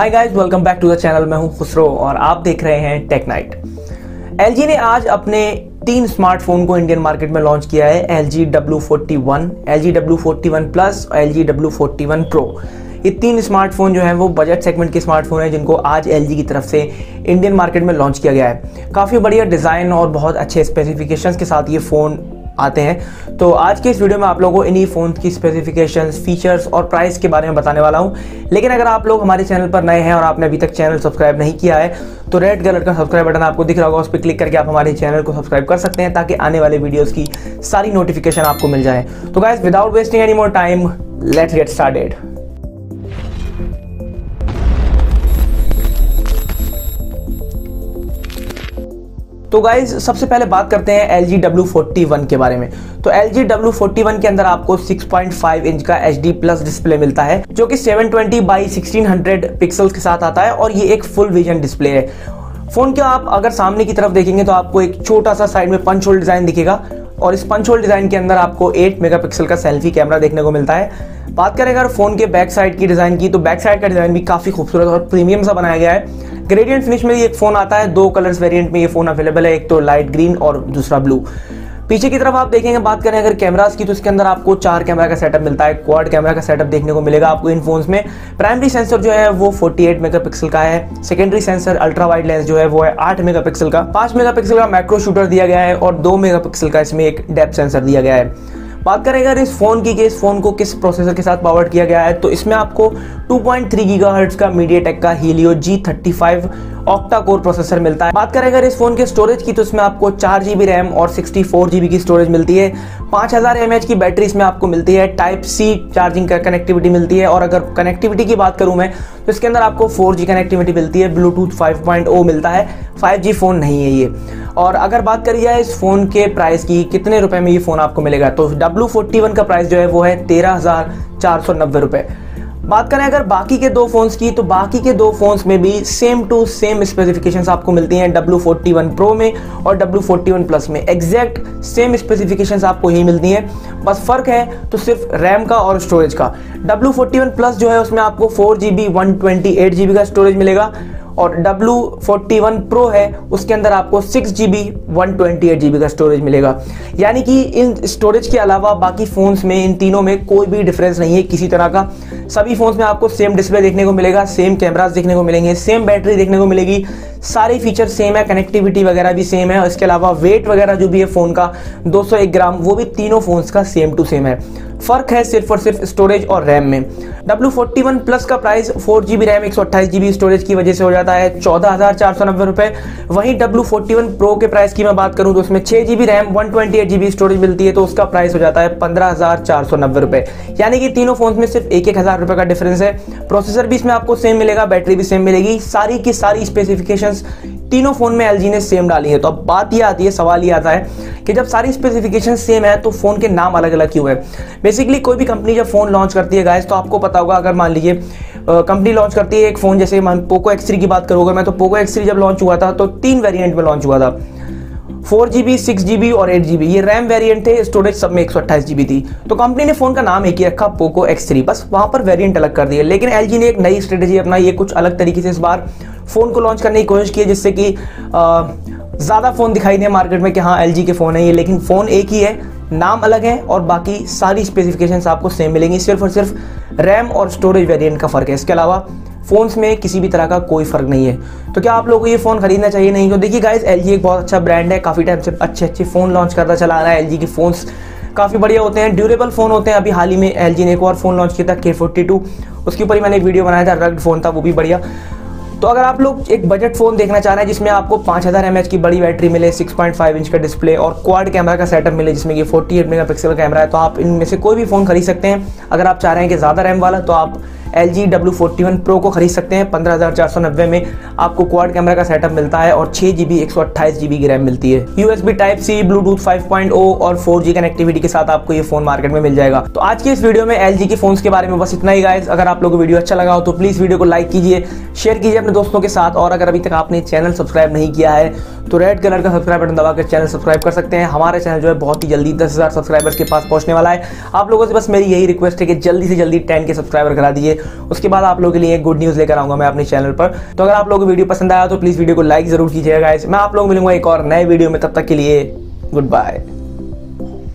Hi guys welcome back to the channel मैं हूँ खुसरो और आप देख रहे हैं टेक नाइट एलजी ने आज अपने तीन स्मार्टफ़ोन को इंडियन मार्केट में लॉन्च किया है L G W forty one L G W forty one plus और L G W forty one pro ये तीन स्मार्टफ़ोन जो हैं वो बजट सेगमेंट के स्मार्टफ़ोन हैं जिनको आज LG की तरफ़ से इंडियन मार्केट में लॉन्च किया गया है. काफ़ी बढ़िया डिज़ाइन और बहुत अच्छे स्पेसिफिकेशंस के साथ ये फ़ोन आते हैं। तो आज के इस वीडियो में आप लोगों को इन्हीं फ़ोन की स्पेसिफिकेशंस फीचर्स और प्राइस के बारे में बताने वाला हूँ। लेकिन अगर आप लोग हमारे चैनल पर नए हैं और आपने अभी तक चैनल सब्सक्राइब नहीं किया है तो रेड कलर का सब्सक्राइब बटन आपको दिख रहा होगा। उस पर क्लिक करके आप हमारे चैनल को सब्सक्राइब कर सकते हैं ताकि आने वाले वीडियोज़ की सारी नोटिफिकेशन आपको मिल जाए। तो guys without wasting any more time let's get started तो गाइज़ सबसे पहले बात करते हैं L G W forty one के बारे में। तो L G W forty one के अंदर आपको 6.5 इंच का एच डी प्लस डिस्प्ले मिलता है, जो कि seven twenty by sixteen hundred pixel के साथ आता है और ये एक फुल विजन डिस्प्ले है। फ़ोन के आप अगर सामने की तरफ़ देखेंगे तो आपको एक छोटा सा साइड में पंच होल डिज़ाइन दिखेगा। और इस पंच होल डिज़ाइन के अंदर आपको 8 मेगापिक्सल का सेल्फी कैमरा देखने को मिलता है। बात करें अगर फ़ोन के बैक साइड की डिज़ाइन की तो बैक साइड का डिज़ाइन भी काफ़ी खूबसूरत और प्रीमियम सा बनाया गया है। ग्रेडियंट फिनिश में ये फ़ोन आता है, दो कलर्स वेरिएंट में ये फ़ोन अवेलेबल है, एक तो लाइट ग्रीन और दूसरा ब्लू पीछे की तरफ़ आप देखेंगे, बात करें अगर कैमरास की तो इसके अंदर आपको चार कैमरा का सेटअप मिलता है क्वाड कैमरा का सेटअप देखने को मिलेगा आपको इन फोन्स में। प्राइमरी सेंसर जो है, वो 48 मेगापिक्सल का है। Secondary sensor ultra wide lens जो है, वो है 8 मेगापिक्सल का। 5 मेगापिक्सल का मैक्रो शूटर दिया गया है और 2 मेगापिक्सल का इसमें एक डेप्थ सेंसर दिया गया है। बात करें अगर इस फ़ोन की, कि इस फ़ोन को किस प्रोसेसर के साथ पावर्ड किया गया है तो इसमें आपको 2.3 पॉइंट का मीडियाटेक का Helio G35 octa core processor मिलता है। बात करें अगर इस फ़ोन के स्टोरेज की तो इसमें आपको चार जीबी रैम और सिक्सटी फोर जीबी की स्टोरेज मिलती है। पाँच हज़ार एम एच की बैटरी इसमें आपको मिलती है। टाइप सी चार्जिंग का कनेक्टिविटी मिलती है। और अगर कनेक्टिविटी की बात करूँ मैं तो इसके अंदर आपको फोर जी कनेक्टिविटी मिलती है। ब्लूटूथ फाइव पॉइंट ओ मिलता है। फाइव जी फ़ोन नहीं है ये। और अगर बात करी जाए इस फ़ोन के प्राइस की, कितने रुपए में ये फ़ोन आपको मिलेगा? तो डब्ल्यू फोर्टी वन का प्राइस जो है, वो है तेरह हज़ार चार सौ नब्बे रुपए। बात करें अगर बाकी के दो फोन्स की तो बाकी के दो फोन्स में भी सेम टू सेम स्पेसिफिकेशंस आपको मिलती हैं W41 Pro में और W41 Plus में। एग्जैक्ट सेम स्पेसिफिकेशंस आपको यही मिलती हैं। बस फ़र्क है तो सिर्फ़ रैम का और स्टोरेज का। W41 Plus जो है, उसमें आपको four G B one twenty eight G B का स्टोरेज मिलेगा और W41 Pro है, उसके अंदर आपको six G B one twenty eight G B का स्टोरेज मिलेगा। यानी कि इन स्टोरेज के अलावा बाकी फ़ोन्स में, इन तीनों में कोई भी डिफरेंस नहीं है किसी तरह का। सभी फ़ोन्स में आपको सेम डिस्प्ले देखने को मिलेगा सेम कैमराज देखने को मिलेंगे सेम बैटरी देखने को मिलेगी। सारे फीचर सेम है कनेक्टिविटी वगैरह भी सेम है इसके अलावा वेट वगैरह जो भी है फ़ोन का 201 ग्राम वो भी तीनों फ़ोन्स का सेम टू सेम है। फ़र्क है सिर्फ़ और सिर्फ़ स्टोरेज और रैम में। W41 प्लस का प्राइस फोर जीबी रैम एक सौ जीबी स्टोरेज की वजह से हो जाता है, चौदह हज़ार चार सौ नब्बे रुपए। वहीं W41 प्रो के प्राइस की मैं बात करूँ तो उसमें छह GB RAM one twenty eight GB storage मिलती है तो उसका प्राइस हो जाता है पंद्रह हज़ार चार सौ नब्बे रुपए। यानी कि तीनों फ़ोन में सिर्फ़ एक एक हज़ार रुपए का डिफरेंस है। प्रोसेसर भी इसमें आपको सेम मिलेगा बैटरी भी सेम मिलेगी। सारी की सारी स्पेसिफिकेशंस तीनों फ़ोन में एलजी ने सेम डाली है। तो अब बात ये आती है, सवाल ये आता है कि जब सारी स्पेसिफिकेशन सेम है तो फ़ोन के नाम अलग अलग क्यों है? बेसिकली कोई भी कंपनी जब फ़ोन लॉन्च करती है गाइस तो आपको पता होगा, अगर मान लीजिए कंपनी लॉन्च करती है एक फ़ोन जैसे पोको एक्स की बात करोगे मैं तो पोको एक्स जब लॉन्च हुआ था तो तीन वेरियंट में लॉन्च हुआ था। फोर जीबी, सिक्स जीबी और एट जीबी। ये रैम वेरिएंट थे, स्टोरेज सब में एक सौ अट्ठाईस जीबी थी। तो कंपनी ने फ़ोन का नाम एक ही रखा, पोको एक्स थ्री। बस वहाँ पर वेरिएंट अलग कर दिया। लेकिन LG ने एक नई स्ट्रेटेजी अपनाई, ये कुछ अलग तरीके से इस बार फ़ोन को लॉन्च करने की कोशिश की है, जिससे कि ज़्यादा फ़ोन दिखाई दे मार्केट में कि हाँ LG के फ़ोन है ये। लेकिन फ़ोन एक ही है, नाम अलग है और बाकी सारी स्पेसिफिकेशंस आपको सेम मिलेंगी। सिर्फ़ और सिर्फ़ रैम और स्टोरेज वेरिएंट का फ़र्क है। इसके अलावा फ़ोन्स में किसी भी तरह का कोई फ़र्क नहीं है। तो क्या आप लोगों को ये फ़ोन खरीदना चाहिए? नहीं तो देखिए गाइज़ एल एक बहुत अच्छा ब्रांड है। काफ़ी टाइम से अच्छे अच्छे फ़ोन लॉन्च करता चला रहा है LG के फ़ोन्स काफ़ी बढ़िया होते हैं ड्यूरेबल फ़ोन होते हैं अभी हाल ही में LG ने एक और फ़ोन लॉन्च किया था के फोर्टी टू उसके ऊपर ही मैंने एक वीडियो बनाया था रग्ड फ़ोन था, वो भी बढ़िया। तो अगर आप लोग एक बजट फ़ोन देखना चाह रहे हैं, जिसमें आपको 5000 हज़ार की बड़ी बैटरी मिले 6.5 इंच का डिस्प्ले और क्वाड कैमरा का सेटअप मिले, जिसमें कि 48 मेगापिक्सल कैमरा है तो आप इनमें से कोई भी फ़ोन खरीद सकते हैं। अगर आप चाह रहे हैं कि ज़्यादा रैम वाला तो आप L G W forty one pro को खरीद सकते हैं। पंद्रह हज़ार चार सौ नब्बे में आपको क्वाड कैमरा का सेटअप मिलता है और छह जीबी एक सौ अट्ठाईस जीबी की रैम मिलती है। U S B type C bluetooth five point O और फोर जी कनेक्टिविटी के साथ आपको ये फ़ोन मार्केट में मिल जाएगा। तो आज की इस वीडियो में एल जी के फ़ोन के बारे में बस इतना ही गाइज़ अगर आप लोग को वीडियो अच्छा लगा हो तो प्लीज़ वीडियो को लाइक कीजिए शेयर कीजिए अपने दोस्तों के साथ और अगर अभी तक आपने चैनल सब्सक्राइब नहीं किया है तो रेड कलर का सब्सक्राइब बटन दबाकर चैनल सब्सक्राइब कर सकते हैं। हमारे चैनल जो है बहुत ही जल्दी दस हज़ार सब्सक्राइबर्स के पास पहुँचने वाला है। आप लोगों से बस मेरी यही रिक्वेस्ट है कि जल्दी से जल्दी टेन के सब्सक्राइबर करा दीजिए। उसके बाद आप लोगों के लिए एक गुड न्यूज़ लेकर आऊँगा मैं अपने चैनल पर। तो अगर आप लोगों को वीडियो पसंद आया तो प्लीज़ वीडियो को लाइक ज़रूर कीजिएगा मैं आप लोग मिलूँगा एक और नए वीडियो में। तब तक के लिए गुड बाय